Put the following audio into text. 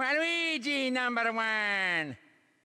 Luigi, number one.